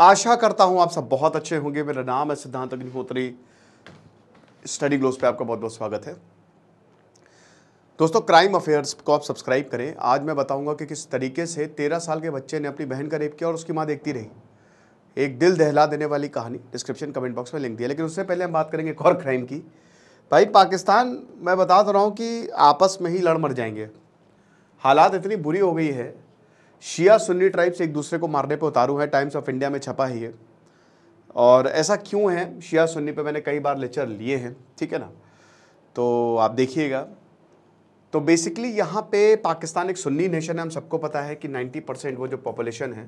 आशा करता हूँ आप सब बहुत अच्छे होंगे। मेरा नाम है सिद्धांत अग्निहोत्री। स्टडी ग्लोस पे आपका बहुत बहुत स्वागत है। दोस्तों, क्राइम अफेयर्स को आप सब्सक्राइब करें। आज मैं बताऊँगा कि किस तरीके से तेरह साल के बच्चे ने अपनी बहन का रेप किया और उसकी माँ देखती रही। एक दिल दहला देने वाली कहानी, डिस्क्रिप्शन कमेंट बॉक्स में लिंक दिया। लेकिन उससे पहले हम बात करेंगे एक और क्राइम की। भाई, पाकिस्तान, मैं बता तो रहा हूँ कि आपस में ही लड़ मर जाएँगे। हालात इतनी बुरी हो गई है शिया सुन्नी ट्राइब्स एक दूसरे को मारने पर उतारू है टाइम्स ऑफ़ इंडिया में छपा ही है। और ऐसा क्यों है? शिया सुन्नी पे मैंने कई बार लेक्चर लिए हैं, ठीक है ना? तो आप देखिएगा। तो बेसिकली यहाँ पे पाकिस्तान एक सुन्नी नेशन है, हम सबको पता है कि 90 परसेंट वो जो पॉपुलेशन है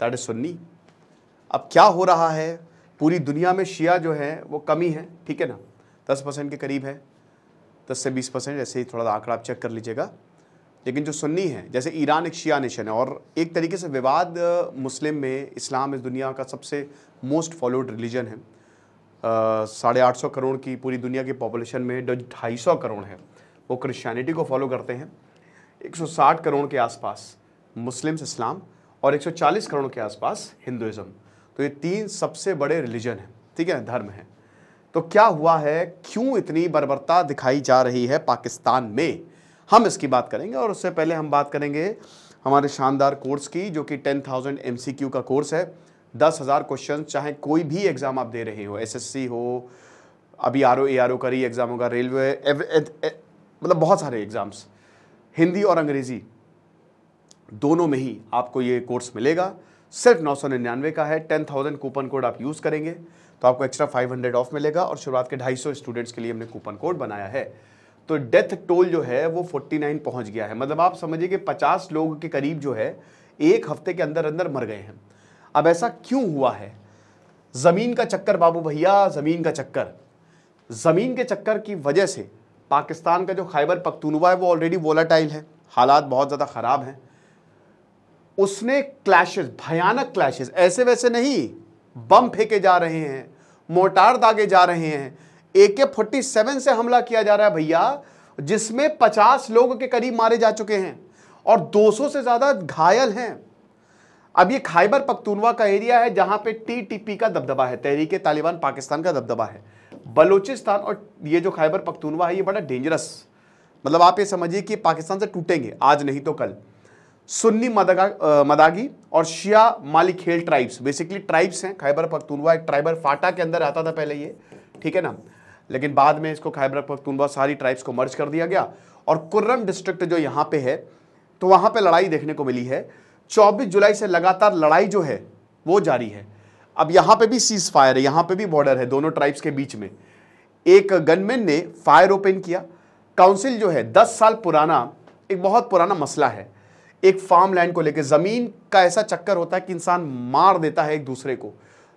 दैट इज़ सुन्नी। अब क्या हो रहा है? पूरी दुनिया में शिया जो है, वो कमी है, ठीक है ना? दस परसेंट के करीब है। दस से बीस परसेंट ऐसे ही थोड़ा आंकड़ा आप चेक कर लीजिएगा। लेकिन जो सुन्नी है, जैसे ईरान एक शिया नेशन है और एक तरीके से विवाद मुस्लिम में इस्लाम इस दुनिया का सबसे मोस्ट फॉलोड रिलीजन है। साढ़े आठ सौ करोड़ की पूरी दुनिया की पॉपुलेशन में जो ढाई सौ करोड़ है, वो क्रिश्चियनिटी को फॉलो करते हैं। 160 करोड़ के आसपास मुस्लिम्स इस्लाम और 140 करोड़ के आसपास हिंदुज़म तो ये तीन सबसे बड़े रिलीजन हैं, ठीक है, धर्म है। तो क्या हुआ है? क्यों इतनी बर्बरता दिखाई जा रही है पाकिस्तान में? हम इसकी बात करेंगे और उससे पहले हम बात करेंगे हमारे शानदार कोर्स की, जो कि टेन थाउज़ेंड एम का कोर्स है। दस हज़ार क्वेश्चन चाहे कोई भी एग्ज़ाम आप दे रहे हो एसएससी हो, अभी R O A R O का एग्ज़ाम होगा रेलवे मतलब बहुत सारे एग्ज़ाम्स हिंदी और अंग्रेज़ी, दोनों में ही आपको ये कोर्स मिलेगा। सिर्फ़ नौ सौ निन्यानवे का है, टेन थाउज़ेंड कूपन कोड आप यूज़ करेंगे तो आपको एक्स्ट्रा फाइव हंड्रेड ऑफ़ मिलेगा और शुरुआत के ढाई सौ स्टूडेंट्स के लिए हमने कूपन कोड बनाया है। तो डेथ टोल जो है वो 49 पहुँच गया है। मतलब आप समझिए कि 50 लोग के करीब जो है, एक हफ़्ते के अंदर अंदर मर गए हैं। अब ऐसा क्यों हुआ है? ज़मीन का चक्कर बाबू भैया, ज़मीन का चक्कर। ज़मीन के चक्कर की वजह से पाकिस्तान का जो खैबर पख्तूनवा है, वो ऑलरेडी वोलाटाइल है। हालात बहुत ज़्यादा ख़राब हैं। उसने क्लैशेस भयानक क्लैशेस ऐसे वैसे नहीं, बम फेंके जा रहे हैं मोटार दागे जा रहे हैं ए के फोर्टी सेवन से हमला किया जा रहा है भैया, जिसमें 50 लोग के करीब मारे जा चुके हैं और 200 से ज़्यादा घायल हैं। अब ये खाइबर पख्तूनवा का एरिया है जहाँ पे टीटीपी का दबदबा है, तहरीक तालिबान पाकिस्तान का दबदबा है। बलूचिस्तान और ये जो खाइबर पख्तूनवा है, ये बड़ा डेंजरस मतलब आप ये समझिए कि पाकिस्तान से टूटेंगे, आज नहीं तो कल। सुन्नी मदगा मदागी और शिया माली खेल ट्राइब्स बेसिकली ट्राइब्स हैं। खैबर पख्तूनवा एक ट्राइबर फाटा के अंदर आता था पहले ये, ठीक है ना? लेकिन बाद में इसको खैबर पख्तूनवा सारी ट्राइब्स को मर्ज कर दिया गया। और कुर्रम डिस्ट्रिक्ट जो यहाँ पे है तो वहाँ पे लड़ाई देखने को मिली है। 24 जुलाई से लगातार लड़ाई जो है, वो जारी है। अब यहाँ पे भी सीज फायर है, यहाँ पे भी बॉर्डर है, दोनों ट्राइब्स के बीच में। एक गनमैन ने फायर ओपन किया। काउंसिल जो है, दस साल पुराना, एक बहुत पुराना मसला है। एक फार्म लैंड को लेकर ज़मीन का ऐसा चक्कर होता है कि इंसान मार देता है एक दूसरे को।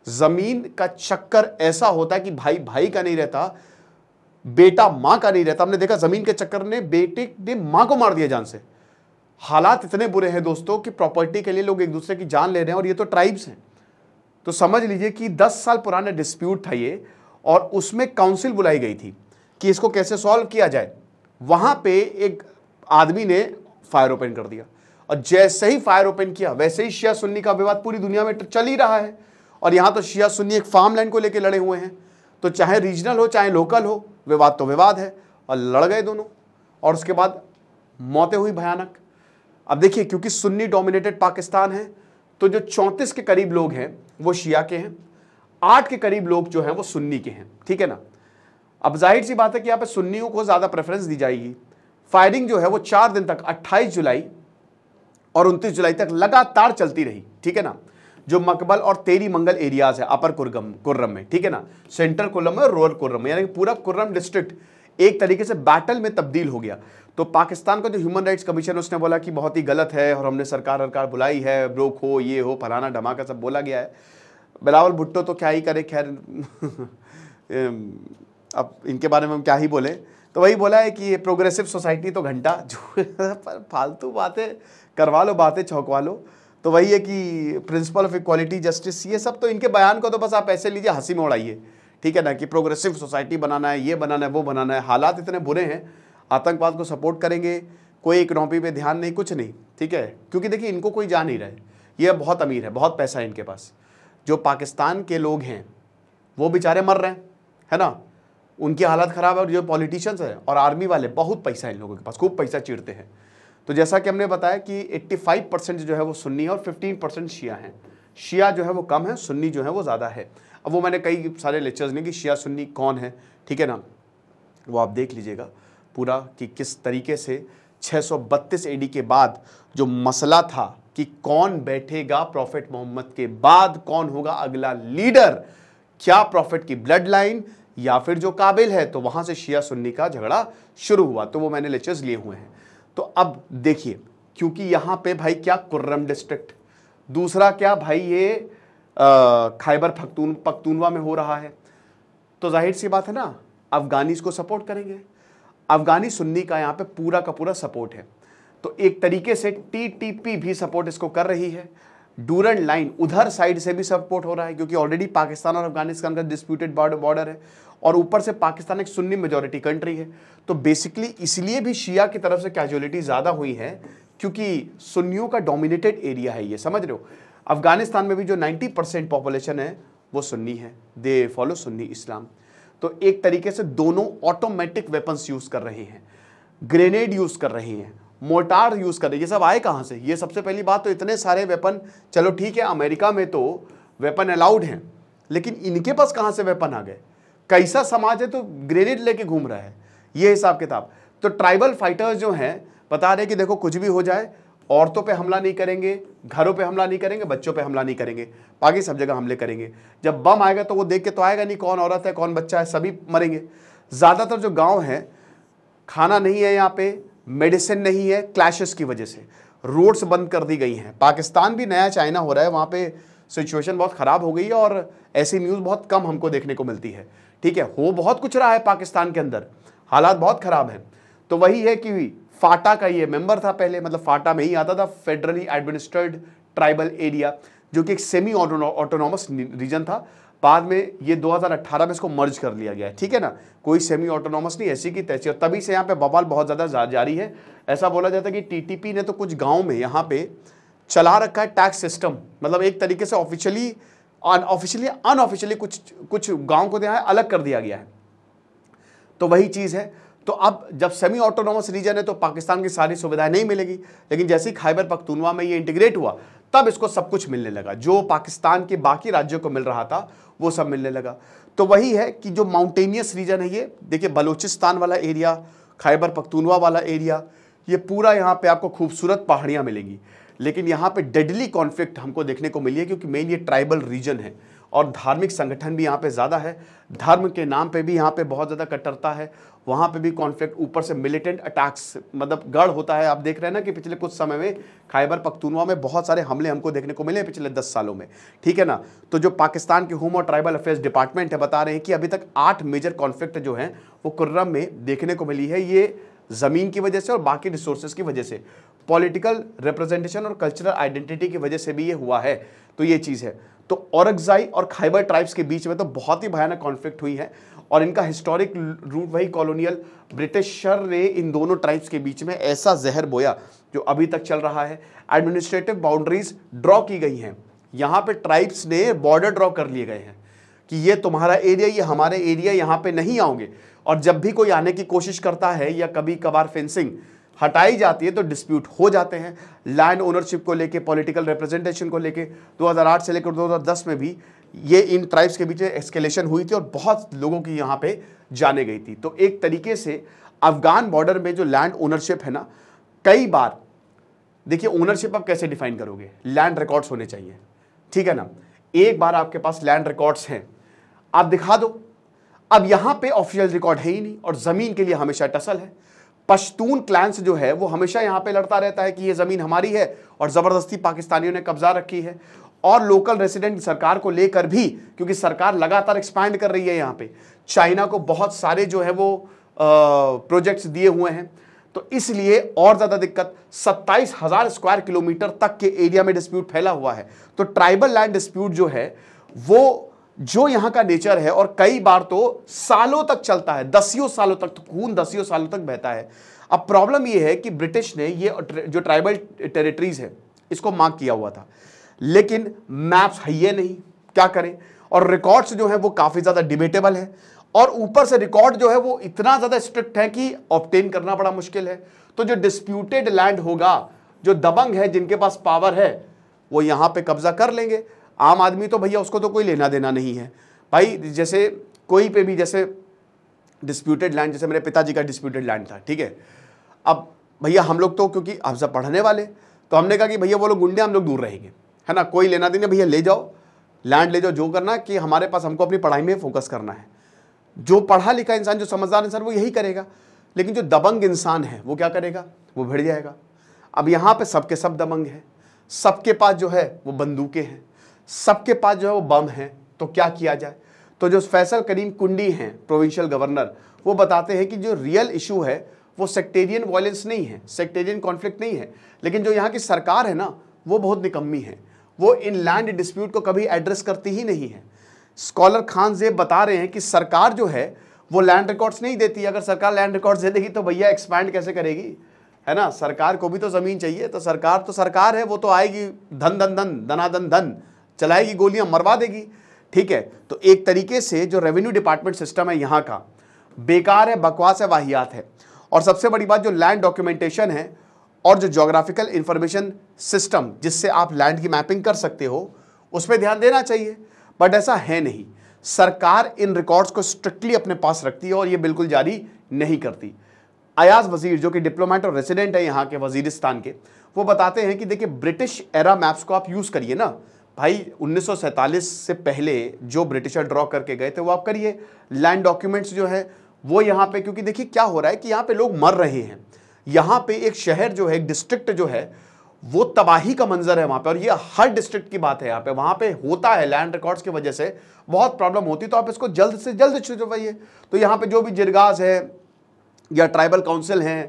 ज़मीन का चक्कर ऐसा होता है कि भाई भाई का नहीं रहता, बेटा माँ का नहीं रहता। हमने देखा ज़मीन के चक्कर ने बेटे ने माँ को मार दिया जान से। हालात इतने बुरे हैं दोस्तों कि प्रॉपर्टी के लिए लोग एक दूसरे की जान ले रहे हैं और ये तो ट्राइब्स हैं। तो समझ लीजिए कि 10 साल पुराना डिस्प्यूट था ये और उसमें काउंसिल बुलाई गई थी कि इसको कैसे सॉल्व किया जाए। वहाँ पे एक आदमी ने फायर ओपन कर दिया और जैसे ही फायर ओपन किया, वैसे ही शिया सुन्नी का विवाद पूरी दुनिया में चल ही रहा है। और यहाँ तो शिया सुन्नी एक फार्म लैंड को लेकर लड़े हुए हैं। तो चाहे रीजनल हो, चाहे लोकल हो, विवाद तो विवाद है और लड़ गए दोनों। और उसके बाद मौतें हुई भयानक। अब देखिए, क्योंकि सुन्नी डोमिनेटेड पाकिस्तान है तो जो चौंतीस के करीब लोग हैं, वो शिया के हैं। आठ के करीब लोग जो हैं, वो सुन्नी के हैं। ठीक है ना? अब ज़ाहिर सी बात है कि यहाँ पे सुन्नियों को ज़्यादा प्रेफरेंस दी जाएगी। फायरिंग जो है, वो चार दिन तक 28 जुलाई और 29 जुलाई तक लगातार चलती रही। ठीक है ना? जो मकबल और तेरी मंगल एरियाज़ है, अपर कुर्रम कुर्रम में, ठीक है ना? सेंट्रल कुर्रम में और रोअर कुर्रम में, यानी पूरा कुर्रम डिस्ट्रिक्ट एक तरीके से बैटल में तब्दील हो गया। तो पाकिस्तान का जो ह्यूमन राइट्स कमीशन उसने बोला कि बहुत ही गलत है और हमने सरकार सरकार बुलाई है ब्रोक हो, ये हो, फलाना धमाका सब बोला गया है। बिलावल भुट्टो तो क्या ही करे, खैर अब इनके बारे में हम क्या ही बोले? तो वही बोला है कि ये प्रोग्रेसिव सोसाइटी तो घंटा जो फालतू बातें, करवा लो बातें छौंकवा लो। तो वही है कि प्रिंसिपल ऑफ़ इक्वालिटी जस्टिस ये सब तो इनके बयान को तो बस आप ऐसे लीजिए, हँसी में उड़ाइए। ठीक है ना कि प्रोग्रेसिव सोसाइटी बनाना है, ये बनाना है, वो बनाना है। हालात इतने बुरे हैं, आतंकवाद को सपोर्ट करेंगे, कोई इकनॉमी पे ध्यान नहीं, कुछ नहीं। ठीक है? क्योंकि देखिए, इनको कोई जा नहीं रहा है। ये बहुत अमीर है, बहुत पैसा है इनके पास। जो पाकिस्तान के लोग हैं, वो बेचारे मर रहे हैं, है ना? उनकी हालत ख़राब है और जो पॉलिटिशियंस हैं और आर्मी वाले, बहुत पैसा है इन लोगों के पास, खूब पैसा चीरते हैं। तो जैसा कि हमने बताया कि 85 परसेंट जो है वो सुन्नी है और 15 परसेंट शिया हैं। शिया जो है वो कम है, सुन्नी जो है वो ज़्यादा है। अब वो मैंने कई सारे लेक्चर्स लिए कि शिया सुन्नी कौन है, ठीक है ना? वो आप देख लीजिएगा पूरा कि किस तरीके से 632 एडी के बाद जो मसला था कि कौन बैठेगा प्रॉफिट मोहम्मद के बाद, कौन होगा अगला लीडर क्या प्रॉफिट की ब्लड लाइन या फिर जो काबिल है तो वहाँ से शिया सुन्नी का झगड़ा शुरू हुआ। तो वो मैंने लेक्चर्स लिए हुए हैं। तो अब देखिए, क्योंकि यहाँ पे भाई क्या कुर्रम डिस्ट्रिक्ट दूसरा क्या भाई ये खैबर पख्तून, पख्तूनवा में हो रहा है। तो ज़ाहिर सी बात है ना, अफगानी को सपोर्ट करेंगे। अफगानी सुन्नी का यहाँ पे पूरा का पूरा सपोर्ट है। तो एक तरीके से टीटीपी भी सपोर्ट इसको कर रही है। डूरन लाइन, उधर साइड से भी सपोर्ट हो रहा है, क्योंकि ऑलरेडी पाकिस्तान और अफ़गानिस्तान का डिस्प्यूटेड बॉर्डर है, और ऊपर से पाकिस्तान एक सुन्नी मेजोरिटी कंट्री है। तो बेसिकली इसलिए भी शिया की तरफ़ से कैजुअलिटी ज़्यादा हुई है, क्योंकि सुन्नियों का डोमिनेटेड एरिया है ये, समझ रहे हो? अफ़गानिस्तान में भी जो 90 परसेंट पॉपुलेशन है, वो सुन्नी है। दे फॉलो सुन्नी इस्लाम तो एक तरीके से दोनों ऑटोमेटिक वेपन्स यूज़ कर रहे हैं ग्रेनेड यूज़ कर रहे हैं। मोटार यूज़ कर ये सब आए कहाँ से? ये सबसे पहली बात तो इतने सारे वेपन चलो ठीक है, अमेरिका में तो वेपन अलाउड हैं, लेकिन इनके पास कहाँ से वेपन आ गए? कैसा समाज है तो ग्रेनेड लेके घूम रहा है, ये हिसाब किताब। तो ट्राइबल फाइटर्स जो हैं, बता रहे कि देखो, कुछ भी हो जाए, औरतों पे हमला नहीं करेंगे, घरों पे हमला नहीं करेंगे, बच्चों पे हमला नहीं करेंगे, बाकी सब जगह हमले करेंगे। जब बम आएगा तो वो देख के तो आएगा नहीं कौन औरत है, कौन बच्चा है, सभी मरेंगे। ज़्यादातर जो गाँव हैं, खाना नहीं है यहाँ पे मेडिसिन नहीं है क्लैशेस की वजह से। रोड्स बंद कर दी गई हैं। पाकिस्तान भी नया चाइना हो रहा है, वहाँ पे सिचुएशन बहुत ख़राब हो गई है और ऐसी न्यूज़ बहुत कम हमको देखने को मिलती है। ठीक है, हो बहुत कुछ रहा है पाकिस्तान के अंदर। हालात बहुत ख़राब हैं। तो वही है कि फाटा का ये मेंबर था पहले मतलब फाटा में ही आता था फेडरली एडमिनिस्ट्रेड ट्राइबल एरिया जो कि एक सेमी ऑटोनॉमस रीजन था। बाद में ये 2018 में इसको मर्ज कर लिया गया है। ठीक है ना? कोई सेमी ऑटोनॉमस नहीं, ऐसी की तैसी और तभी से यहाँ पे बवाल बहुत ज़्यादा जारी है। ऐसा बोला जाता है कि टीटीपी ने तो कुछ गाँव में यहाँ पे चला रखा है टैक्स सिस्टम मतलब एक तरीके से ऑफिशियली ऑफिशियली अनऑफिशियली कुछ कुछ गाँव को यहाँ अलग कर दिया गया है। तो वही चीज़ है। तो अब जब सेमी ऑटोनोमस रीजन है तो पाकिस्तान की सारी सुविधाएँ नहीं मिलेगी। लेकिन जैसे ही खैबर पख्तूनवा में ये इंटीग्रेट हुआ तब इसको सब कुछ मिलने लगा। जो पाकिस्तान के बाकी राज्यों को मिल रहा था, वो सब मिलने लगा। तो वही है कि जो माउंटेनियस रीजन है ये, देखिए बलूचिस्तान वाला एरिया खैबर पख्तूनवा वाला एरिया ये पूरा यहाँ पे आपको खूबसूरत पहाड़ियाँ मिलेंगी। लेकिन यहाँ पे डेडली कॉन्फ्लिक्ट हमको देखने को मिली है क्योंकि मेन ये ट्राइबल रीजन है और धार्मिक संगठन भी यहाँ पे ज़्यादा है। धर्म के नाम पे भी यहाँ पे बहुत ज़्यादा कट्टरता है वहाँ पे भी कॉन्फ्लिक्ट ऊपर से मिलिटेंट अटैक्स मतलब गढ़ होता है। आप देख रहे हैं ना कि पिछले कुछ समय में खैबर पख्तूनवा में बहुत सारे हमले हमको देखने को मिले पिछले दस सालों में। ठीक है ना? तो जो पाकिस्तान के होम और ट्राइबल अफेयर्स डिपार्टमेंट है, बता रहे हैं कि अभी तक आठ मेजर कॉन्फ्लिक्ट जो है, वो कुर्रम में देखने को मिली है ये ज़मीन की वजह से और बाकी रिसोर्सेज की वजह से। पॉलिटिकल रिप्रेजेंटेशन और कल्चरल आइडेंटिटी की वजह से भी ये हुआ है तो ये चीज़ है। तो औरगजाई और खाइबर ट्राइब्स के बीच में तो बहुत ही भयानक कॉन्फ्लिक्ट हुई है। और इनका हिस्टोरिक रूट वही कॉलोनियल ब्रिटिशर ने इन दोनों ट्राइब्स के बीच में ऐसा जहर बोया, जो अभी तक चल रहा है। एडमिनिस्ट्रेटिव बाउंड्रीज ड्रॉ की गई हैं। यहाँ पे ट्राइब्स ने बॉर्डर ड्रॉ कर लिए गए हैं कि ये तुम्हारा एरिया ये हमारे एरिया यहाँ पे नहीं आओगे। और जब भी कोई आने की कोशिश करता है या कभी कभार फेंसिंग हटाई जाती है तो डिस्प्यूट हो जाते हैं। लैंड ओनरशिप को लेके पॉलिटिकल रिप्रेजेंटेशन को लेके 2008 से लेकर 2010 में भी ये इन ट्राइब्स के बीच एस्केलेशन हुई थी और बहुत लोगों की यहाँ पे जाने गई थी। तो एक तरीके से अफगान बॉर्डर में जो लैंड ओनरशिप है ना, कई बार, देखिए ओनरशिप आप कैसे डिफाइन करोगे? लैंड रिकॉर्ड्स होने चाहिए। ठीक है ना? एक बार आपके पास लैंड रिकॉर्ड्स हैं। आप दिखा दो। अब यहाँ पे ऑफिशियल रिकॉर्ड है ही नहीं और ज़मीन के लिए हमेशा टसल है। पश्तून क्लैंस जो है, वो हमेशा यहाँ पे लड़ता रहता है कि ये ज़मीन हमारी है और ज़बरदस्ती पाकिस्तानियों ने कब्जा रखी है। और लोकल रेसिडेंट सरकार को लेकर भी, क्योंकि सरकार लगातार एक्सपैंड कर रही है यहाँ पे। चाइना को बहुत सारे जो है वो प्रोजेक्ट्स दिए हुए हैं। तो इसलिए और ज़्यादा दिक्कत, सत्ताईस हज़ार स्क्वायर किलोमीटर तक के एरिया में डिस्प्यूट फैला हुआ है। तो ट्राइबल लैंड डिस्प्यूट जो है, वो, जो यहाँ का नेचर है, और कई बार तो सालों तक चलता है, दसियों सालों तक तो खून दसियों सालों तक बहता है। अब प्रॉब्लम यह है कि ब्रिटिश ने ये जो ट्राइबल टेरिटरीज है, इसको मार्क किया हुआ था। लेकिन मैप्स है ये नहीं। क्या करें? और रिकॉर्ड्स जो है वो काफ़ी ज़्यादा डिबेटेबल है। और ऊपर से रिकॉर्ड जो है वो इतना ज़्यादा स्ट्रिक्ट है कि ऑप्टेन करना बड़ा मुश्किल है। तो जो डिस्प्यूटेड लैंड होगा, जो दबंग है, जिनके पास पावर है, वो यहाँ पे कब्जा कर लेंगे। आम आदमी तो भैया उसको तो कोई लेना देना नहीं है। भाई, जैसे कोई पे भी, जैसे डिस्प्यूटेड लैंड जैसे मेरे पिताजी का डिस्प्यूटेड लैंड था, ठीक है? अब भैया हम लोग तो क्योंकि हम सब पढ़ने वाले तो हमने कहा कि भैया वो लोग गुंडे, हम लोग दूर रहेंगे। है ना? कोई लेना देना भैया, ले जाओ। लैंड ले जाओ, जो करना कि हमारे पास हमको अपनी पढ़ाई में फोकस करना है। जो पढ़ा लिखा इंसान, जो समझदार इंसान, वो यही करेगा। लेकिन जो दबंग इंसान है, वो क्या करेगा? वो भिड़ जाएगा। अब यहाँ पे सबके सब दबंग है। सबके पास जो है, वो बंदूकें हैं। सबके पास जो है, वो बम हैं। तो क्या किया जाए? तो जो फैसल करीम कुंडी हैं प्रोविंशियल गवर्नर वो बताते हैं कि जो रियल इशू है, वो सेक्टेरियन वायलेंस नहीं है। सेक्टेरियन कॉन्फ्लिक्ट नहीं है। लेकिन जो यहाँ की सरकार है ना, वो बहुत निकम्मी है। वो इन लैंड डिस्प्यूट को कभी एड्रेस करती ही नहीं है। स्कॉलर खान जेब बता रहे हैं कि सरकार जो है, वो लैंड रिकॉर्ड्स नहीं देती। अगर सरकार लैंड रिकॉर्ड्स दे देगी तो भैया एक्सपैंड कैसे करेगी? है ना? सरकार को भी तो ज़मीन चाहिए। तो सरकार तो सरकार है, वो तो आएगी धन धन धन धनाधन धन चलाएगी, गोलियाँ मरवा देगी। ठीक है? तो एक तरीके से जो रेवेन्यू डिपार्टमेंट सिस्टम है यहाँ का, बेकार है, बकवास है, वाहियात है। और सबसे बड़ी बात, जो लैंड डॉक्यूमेंटेशन है और जो जोग्राफिकल इंफॉर्मेशन सिस्टम जिससे आप लैंड की मैपिंग कर सकते हो, उस पर ध्यान देना चाहिए। बट ऐसा है नहीं। सरकार इन रिकॉर्ड्स को स्ट्रिक्टली अपने पास रखती है और ये बिल्कुल जारी नहीं करती। अयाज वज़ीर, जो कि डिप्लोमेट और रेसिडेंट है यहाँ के वजीरिस्तान के, वो बताते हैं कि देखिए ब्रिटिश एरा मैप्स को आप यूज़ करिए ना। भाई 1947 से पहले जो ब्रिटिशर ड्रॉ करके गए थे, वो आप करिए। लैंड डॉक्यूमेंट्स जो है, वो यहाँ पे, क्योंकि देखिए, क्या हो रहा है कि यहाँ पे लोग मर रहे हैं। यहाँ पे एक शहर जो है, एक डिस्ट्रिक्ट जो है, वो तबाही का मंजर है वहाँ पे। और ये हर डिस्ट्रिक्ट की बात है यहाँ पे। वहाँ पे होता है लैंड रिकॉर्ड्स की वजह से बहुत प्रॉब्लम होती तो आप इसको जल्द से जल्द छुड़वाइए तो यहाँ पे जो भी जिरगाज है या ट्राइबल काउंसिल हैं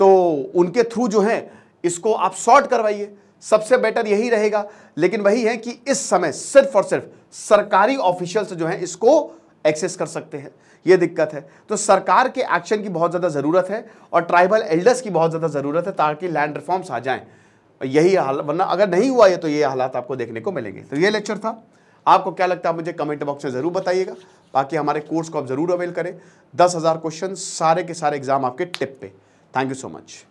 तो उनके थ्रू जो है, इसको आप सॉर्ट करवाइए। सबसे बेटर यही रहेगा। लेकिन वही है कि इस समय सिर्फ़ और सिर्फ़ सरकारी ऑफिशियल्स जो हैं, इसको एक्सेस कर सकते हैं। ये दिक्कत है। तो सरकार के एक्शन की बहुत ज़्यादा ज़रूरत है और ट्राइबल एल्डर्स की बहुत ज़्यादा ज़रूरत है ताकि लैंड रिफॉर्म्स आ जाएँ। यही हाल, वरना अगर नहीं हुआ ये तो ये हालात आपको देखने को मिलेंगे। तो ये लेक्चर था। आपको क्या लगता है मुझे कमेंट बॉक्स में ज़रूर बताइएगा। बाकी हमारे कोर्स को आप ज़रूर अवेल करें। दस हज़ार क्वेश्चन सारे के सारे एग्ज़ाम आपके टिप पे। Thank you so much